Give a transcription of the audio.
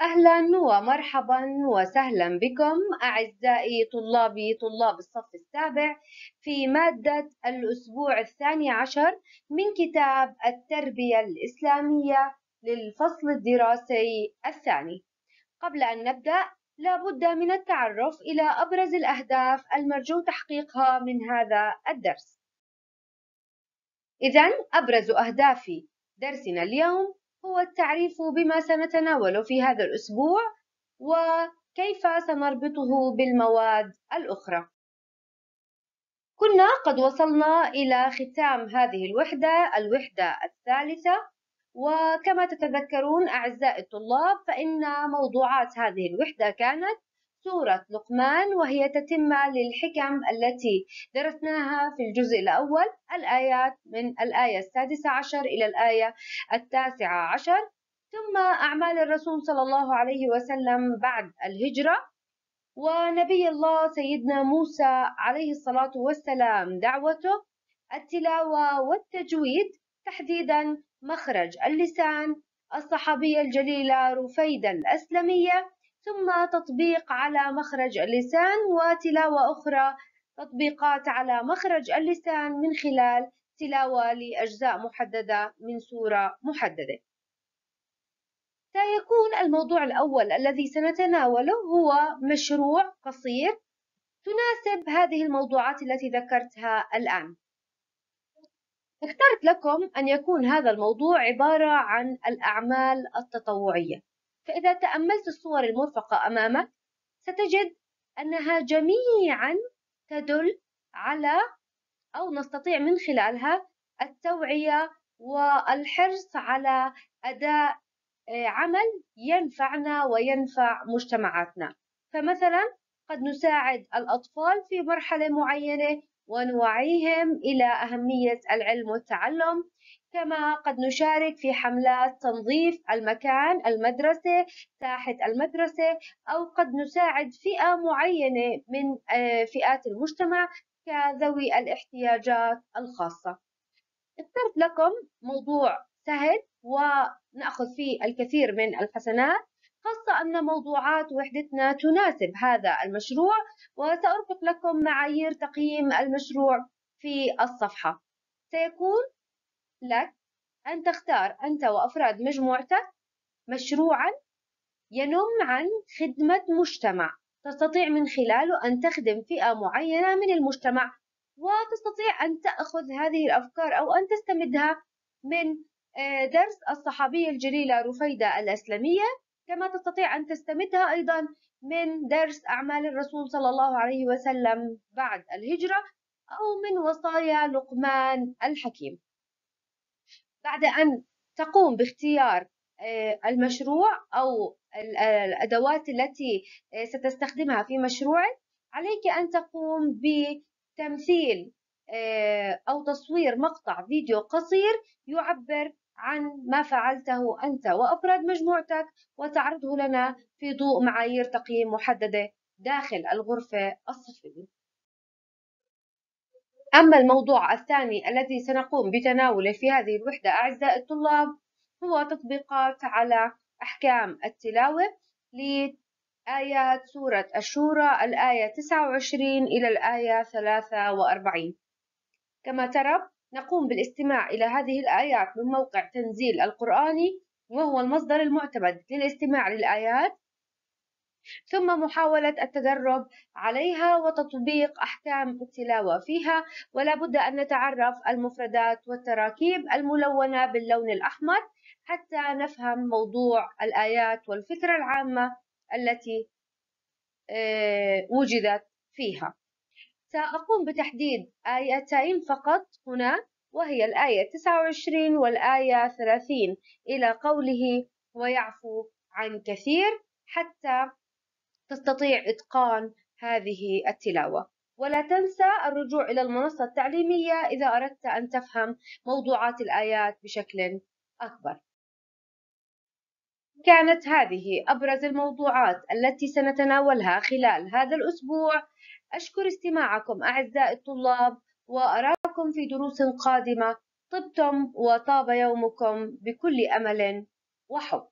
أهلا ومرحبا وسهلا بكم أعزائي طلابي طلاب الصف السابع في مادة الأسبوع الثاني عشر من كتاب التربية الإسلامية للفصل الدراسي الثاني. قبل أن نبدأ لابد من التعرف إلى أبرز الأهداف المرجو تحقيقها من هذا الدرس. إذا أبرز أهداف درسنا اليوم هو التعريف بما سنتناوله في هذا الأسبوع وكيف سنربطه بالمواد الأخرى. كنا قد وصلنا إلى ختام هذه الوحدة الوحدة الثالثة وكما تتذكرون أعزائي الطلاب فإن موضوعات هذه الوحدة كانت سورة لقمان وهي تتمة للحكم التي درسناها في الجزء الأول الآيات من الآية السادسة عشر إلى الآية التاسعة عشر. ثم أعمال الرسول صلى الله عليه وسلم بعد الهجرة. ونبي الله سيدنا موسى عليه الصلاة والسلام دعوته التلاوة والتجويد تحديدا مخرج اللسان الصحابية الجليلة رفيدة الأسلمية ثم تطبيق على مخرج اللسان وتلاوة أخرى تطبيقات على مخرج اللسان من خلال تلاوة لأجزاء محددة من سورة محددة. سيكون الموضوع الأول الذي سنتناوله هو مشروع قصير تناسب هذه الموضوعات التي ذكرتها الآن. اخترت لكم أن يكون هذا الموضوع عبارة عن الأعمال التطوعية. فإذا تأملت الصور المرفقة أمامك ستجد أنها جميعا تدل على أو نستطيع من خلالها التوعية والحرص على أداء آه، عمل ينفعنا وينفع مجتمعاتنا. فمثلا قد نساعد الأطفال في مرحلة معينة ونوعيهم إلى أهمية العلم والتعلم كما قد نشارك في حملات تنظيف المكان المدرسة ساحة المدرسة أو قد نساعد فئة معينة من آه، فئات المجتمع كذوي الاحتياجات الخاصة. اخترت لكم موضوع سهل ونأخذ فيه الكثير من الحسنات خاصة أن موضوعات وحدتنا تناسب هذا المشروع وسأرفق لكم معايير تقييم المشروع في الصفحة. سيكون لك أن تختار أنت وأفراد مجموعتك مشروعا ينم عن خدمة مجتمع. تستطيع من خلاله أن تخدم فئة معينة من المجتمع وتستطيع أن تأخذ هذه الأفكار أو أن تستمدها من آه، درس الصحابية الجليلة رفيدة الأسلمية كما تستطيع أن تستمدها أيضا من درس أعمال الرسول صلى الله عليه وسلم بعد الهجرة أو من وصايا لقمان الحكيم. بعد أن تقوم باختيار آه، المشروع أو الأدوات التي آه، ستستخدمها في مشروعك عليك أن تقوم بتمثيل آه، أو تصوير مقطع فيديو قصير يعبر عن ما فعلته أنت وأفراد مجموعتك وتعرضه لنا في ضوء معايير تقييم محددة داخل الغرفة الصفية أما الموضوع الثاني الذي سنقوم بتناوله في هذه الوحدة أعزائي الطلاب هو تطبيقات على أحكام التلاوة لآيات سورة الشورى الآية 29 إلى الآية 43 كما ترى نقوم بالاستماع إلى هذه الآيات من موقع تنزيل القرآني وهو المصدر المعتمد للاستماع للآيات. ثم محاولة التدرب عليها وتطبيق أحكام التلاوة فيها ولا بد أن نتعرف المفردات والتراكيب الملونة باللون الأحمر حتى نفهم موضوع الآيات والفكرة العامة التي آه، وجدت فيها. سأقوم بتحديد آيتين فقط هنا وهي الآية 29 والآية 30 إلى قوله ويعفو عن كثير حتى تستطيع إتقان هذه التلاوة. ولا تنسى الرجوع إلى المنصة التعليمية إذا أردت أن تفهم موضوعات الآيات بشكل أكبر. كانت هذه أبرز الموضوعات التي سنتناولها خلال هذا الأسبوع. أشكر استماعكم أعزائي الطلاب وأراكم في دروس قادمة. طبتم وطاب يومكم بكل أمل وحب.